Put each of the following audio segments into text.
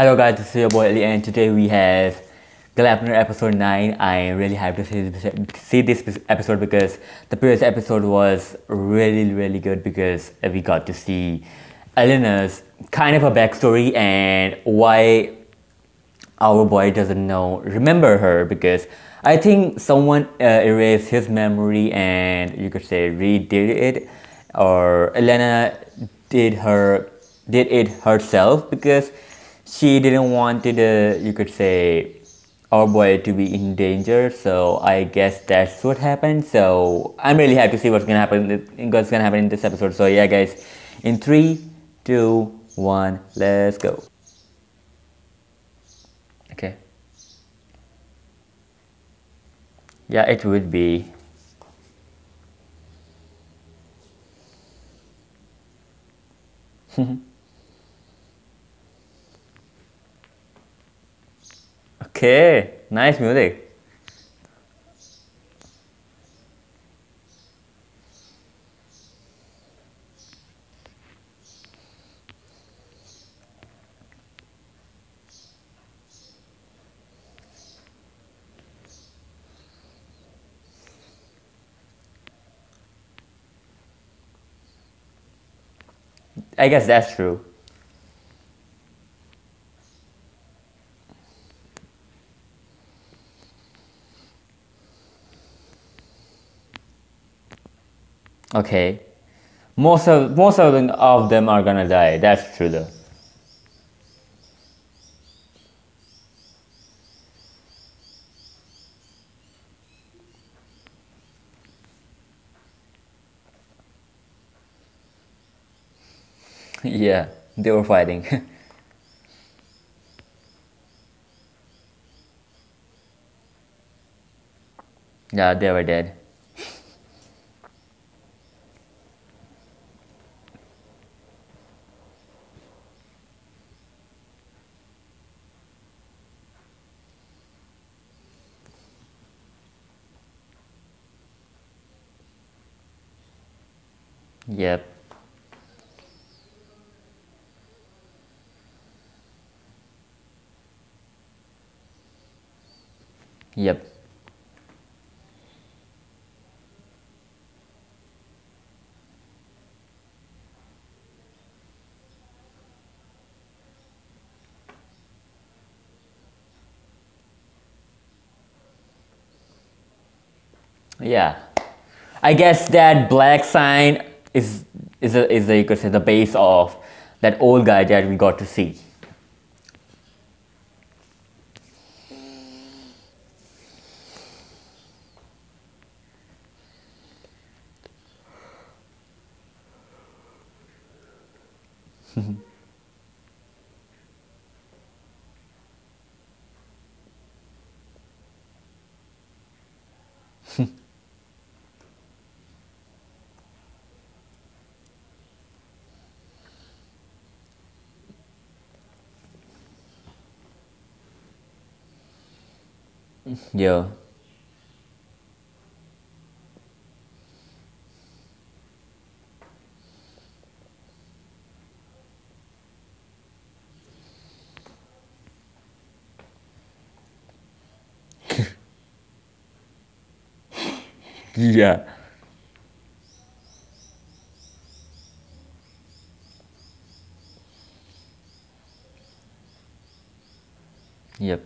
Hello guys, this is your boy Ali and today we have Gleipnir episode 9. I really happy to see this, see this episode because the previous episode was really really good because we got to see Elena's kind of a backstory and why our boy doesn't know remember her because I think someone uh, erased his memory and you could say redid it or Elena did her did it herself because she didn't want uh, you could say our boy to be in danger so I guess that's what happened. So I'm really happy to see what's gonna happen what's gonna happen in this episode. So yeah guys in three two one let's go. Okay. Yeah it would be okay nice music I guess that's true. Okay. Most of most of them, of them are gonna die. That's true though. yeah, they were fighting. yeah, they were dead. Yep. Yep. Yeah. I guess that black sign is is a, is a, you could say the base of that old guy that we got to see. Yeah. yeah. Yep.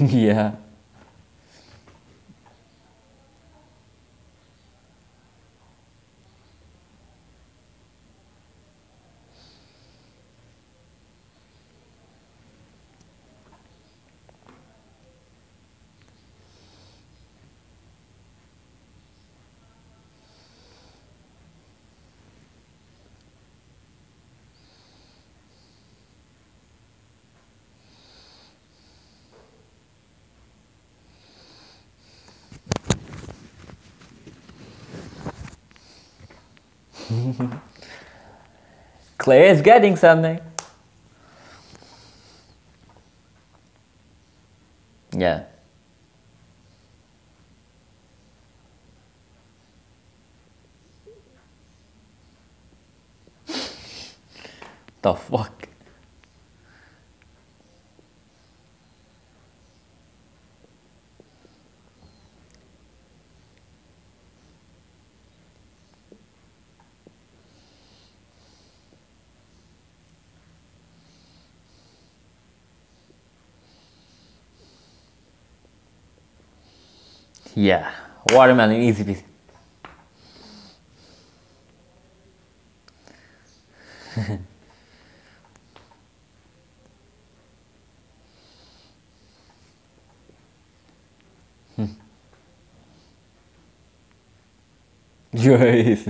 yeah. Claire is getting something. Yeah. the fuck? Yeah, watermelon easy peasy. Yes.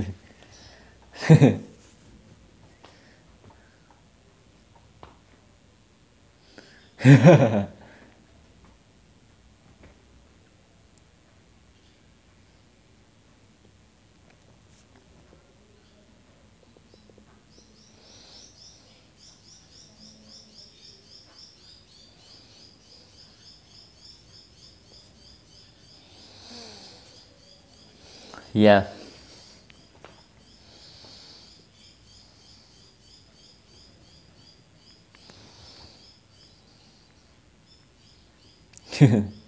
yeah.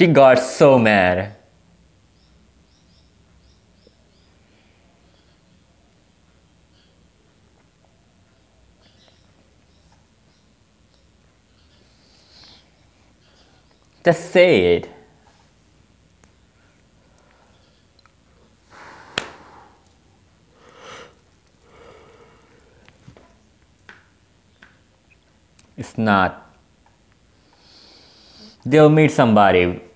she got so mad. Just say it. It's not. They'll meet somebody.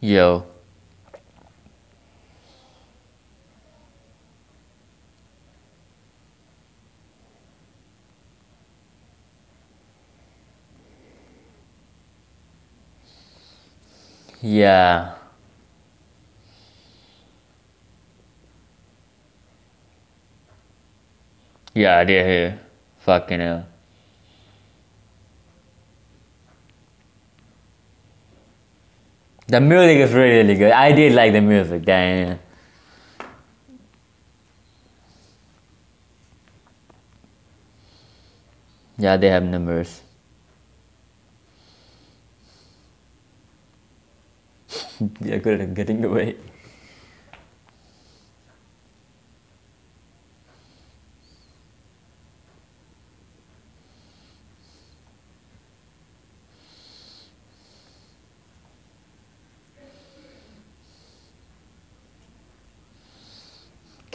Yo. Yeah. Yeah, they're here. Fucking hell. The music is really, really good. I did like the music. Damn. Yeah, they have numbers. They're good at getting away.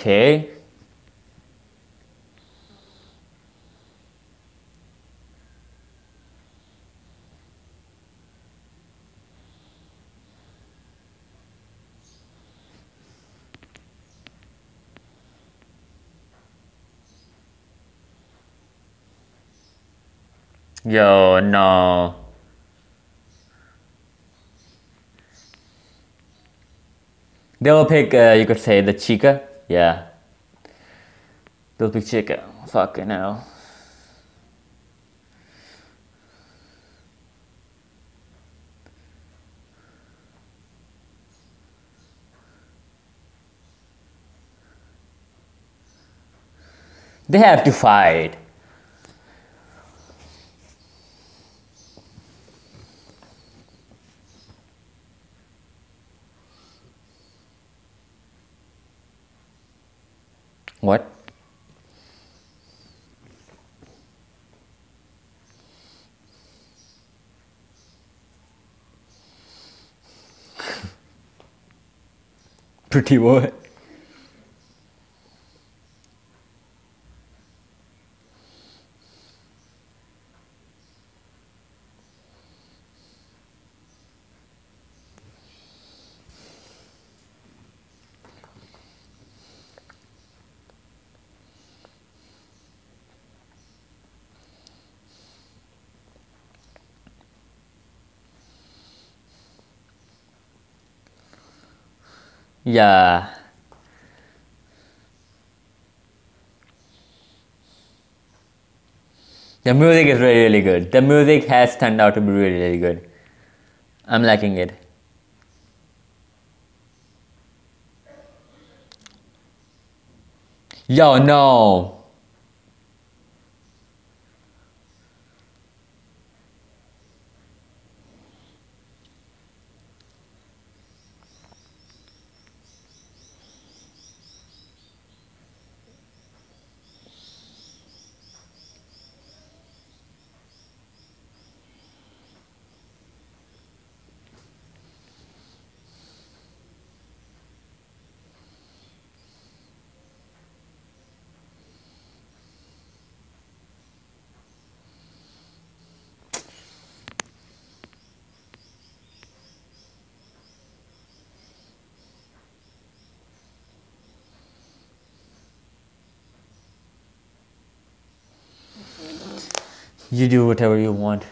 Okay. Yo, no. They'll pick, uh, you could say, the Chica. Yeah. They'll Chicken. Chica. Fucking hell. They have to fight. What? Pretty what? Yeah. The music is really, really good. The music has turned out to be really, really good. I'm liking it. Yo, no. You do whatever you want.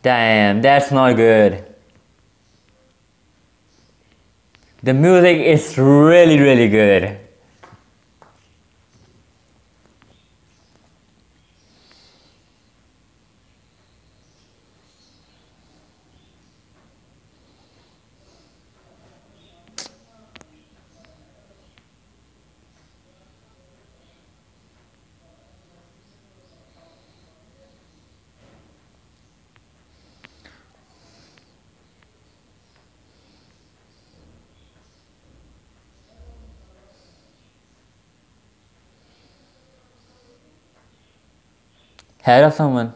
Damn, that's not good. The music is really, really good. Of someone.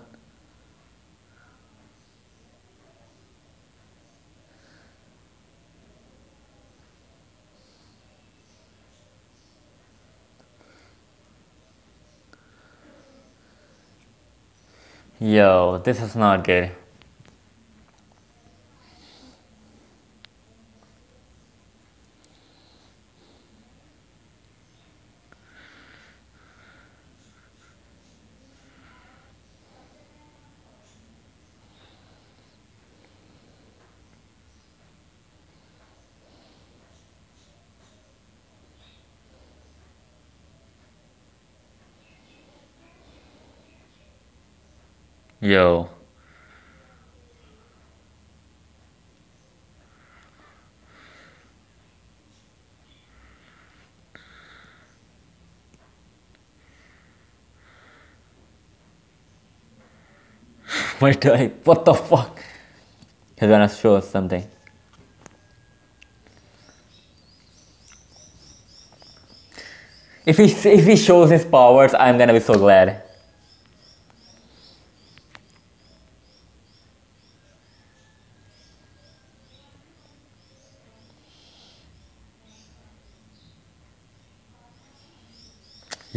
Yo, this is not good. Yo. My type. What the fuck? He's gonna show us something. If he if he shows his powers, I'm gonna be so glad.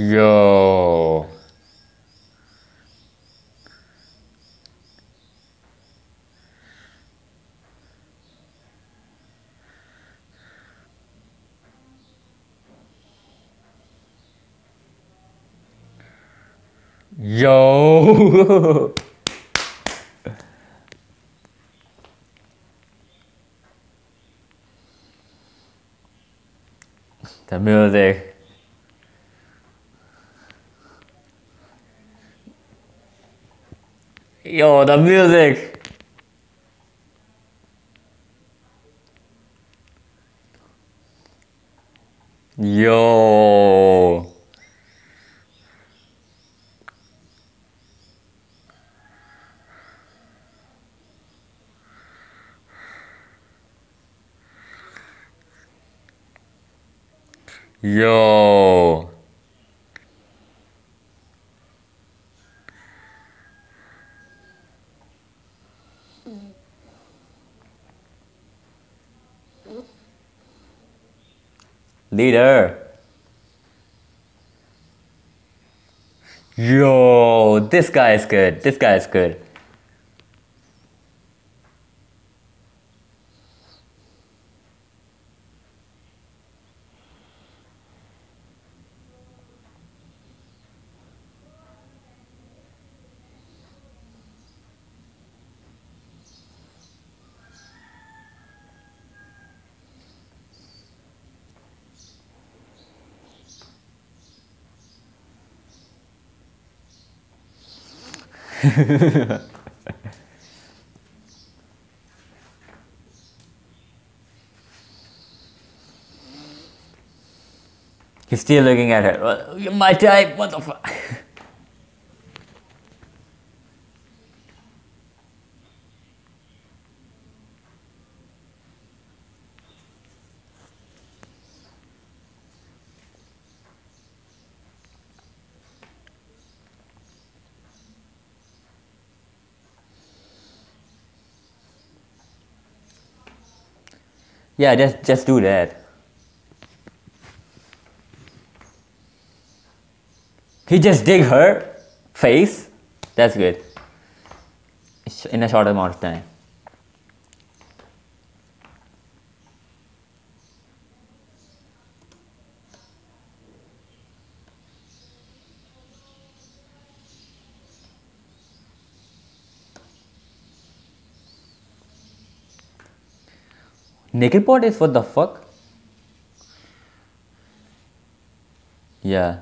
Yo. Yo. the music. Yo, the music. Yo. Yo. Leader. Yo, this guy is good. This guy is good. He's still looking at her. "Uh, You're my type. What the fuck? Yeah, just just do that. He just dig her face. That's good. In a short amount of time. Naked pot is what the fuck? Yeah.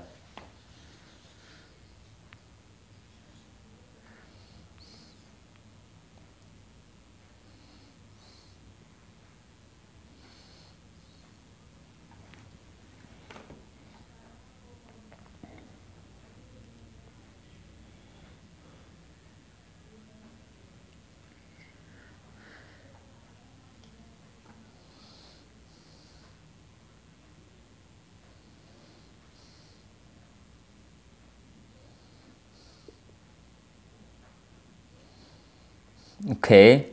Okay.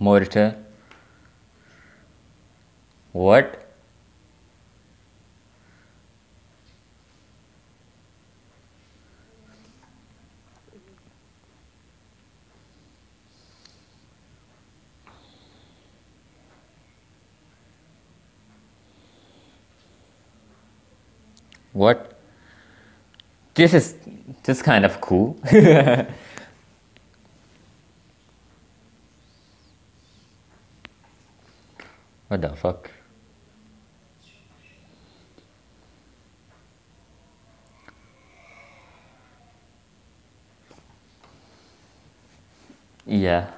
Monitor. What? What? This is this kind of cool. what the fuck? Yeah.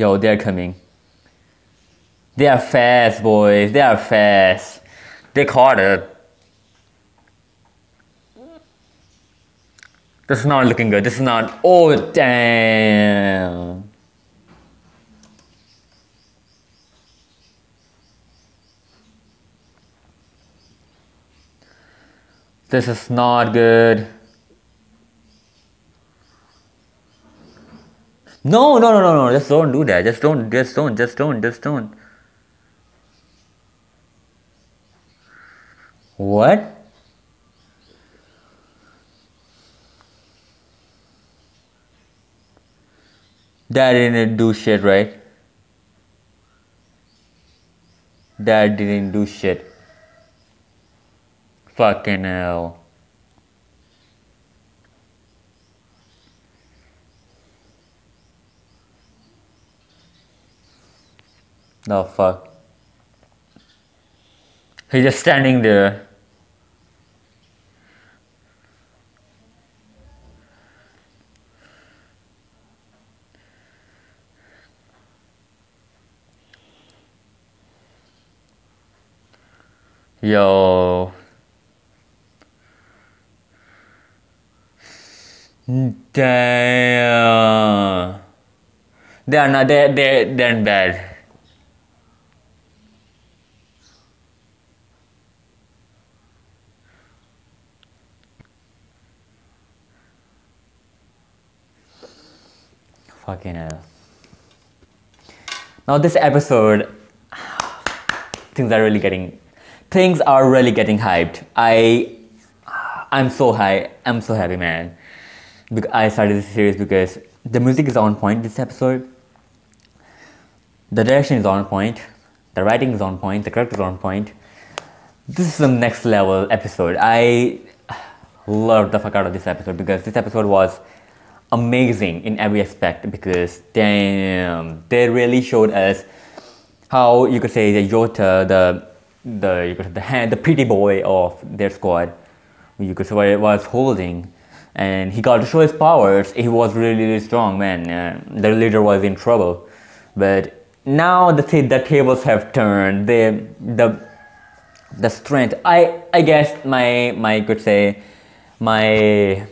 Yo, they're coming. They are fast, boys. They are fast. They caught it. This is not looking good. This is not. Oh, damn. This is not good. No, no, no, no, no. Just don't do that. Just don't. Just don't. Just don't. Just don't. What? That didn't do shit, right? That didn't do shit. Fucking hell. The fuck? He's just standing there. Yo. Damn. They are not, they, they, they're bad. Fucking hell. Now this episode, things are really getting, things are really getting hyped. I, I'm so high. I'm so happy, man. I started this series because the music is on point this episode. The direction is on point. The writing is on point. The characters are on point. This is the next level episode. I loved the fuck out of this episode because this episode was amazing in every aspect because damn they really showed us how you could say the Yota the the you could say the hand the pretty boy of their squad you could say was holding. And he got to show his powers. He was really really strong man. Uh, the leader was in trouble. But now the the tables have turned. The the the strength. I i guess my my could say my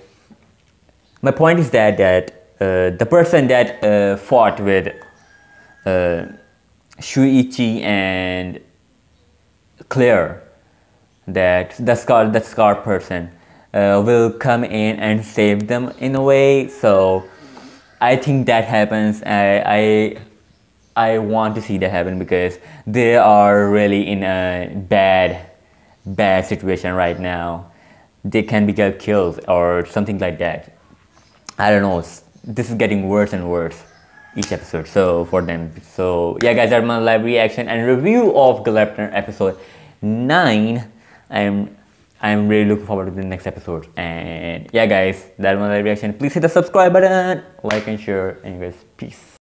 my point is that that uh, the person that uh, fought with uh, Shuichi and Claire, that the scar the scar person uh, will come in and save them in a way. So I think that happens. I I I want to see that happen because they are really in a bad bad situation right now. They can be get killed or something like that. I don't know. This is getting worse and worse each episode. So for them. So yeah, guys, that's my live reaction and review of Gleipnir episode nine. I'm I'm really looking forward to the next episode. And yeah, guys, that's my live reaction. Please hit the subscribe button, like and share, and guys, peace.